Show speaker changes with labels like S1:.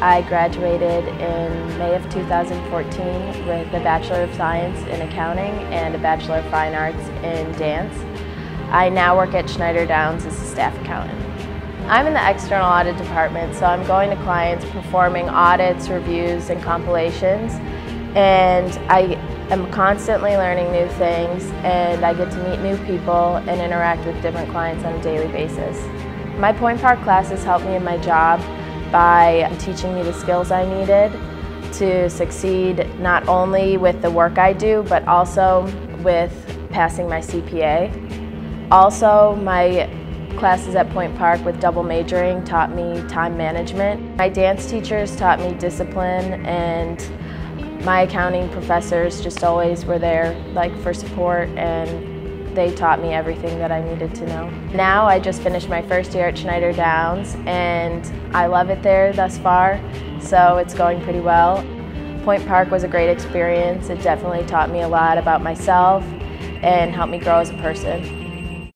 S1: I graduated in May of 2014 with a Bachelor of Science in Accounting and a Bachelor of Fine Arts in Dance. I now work at Schneider Downs as a staff accountant. I'm in the external audit department, so I'm going to clients performing audits, reviews, and compilations. And I am constantly learning new things, and I get to meet new people and interact with different clients on a daily basis. My Point Park classes help me in my job by teaching me the skills I needed to succeed not only with the work I do, but also with passing my CPA. Also, my classes at Point Park with double majoring taught me time management. My dance teachers taught me discipline and my accounting professors just always were there like for support and they taught me everything that I needed to know. Now I just finished my first year at Schneider Downs and I love it there thus far, so it's going pretty well. Point Park was a great experience. It definitely taught me a lot about myself and helped me grow as a person.